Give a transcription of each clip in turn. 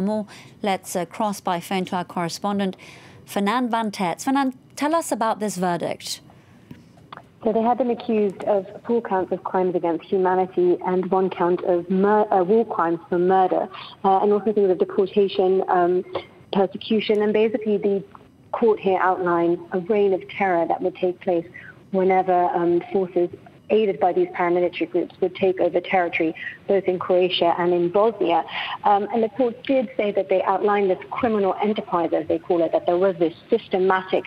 For more, let's uh, cross by phone to our correspondent, Fernande van Tets. Fernande, tell us about this verdict. So they had been accused of four counts of crimes against humanity and one count of uh, war crimes for murder, uh, and also things of deportation, um, persecution, and basically the court here outlined a reign of terror that would take place whenever um, forces aided by these paramilitary groups would take over territory both in Croatia and in Bosnia. Um, and the court did say that they outlined this criminal enterprise, as they call it, that there was this systematic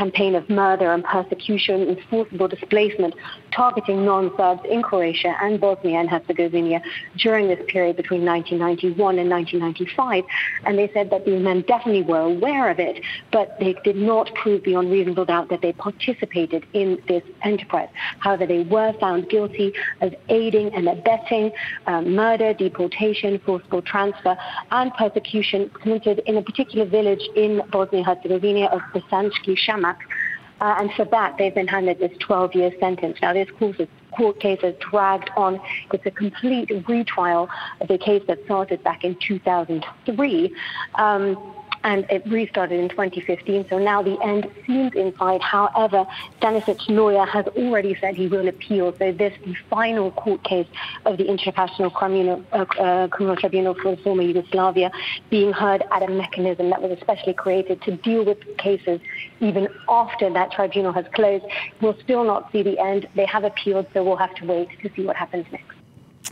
campaign of murder and persecution and forcible displacement targeting non-Serbs in Croatia and Bosnia and Herzegovina during this period between 1991 and 1995. And they said that these men definitely were aware of it, but they did not prove beyond reasonable doubt that they participated in this enterprise. However, they were found guilty of aiding and abetting um, murder, deportation, forcible transfer, and persecution committed in a particular village in Bosnia-Herzegovina of Bosanski Uh, and for that, they've been handed this 12-year sentence. Now, this court, court case has dragged on. It's a complete retrial of a case that started back in 2003. Um, and it restarted in 2015. So now the end seems in sight. However, Stanisic's lawyer has already said he will appeal. So this the final court case of the International Criminal, uh, uh, Criminal Tribunal for former Yugoslavia being heard at a mechanism that was especially created to deal with cases even after that tribunal has closed. We'll still not see the end. They have appealed, so we'll have to wait to see what happens next.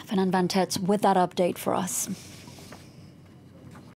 Fernande Van with that update for us.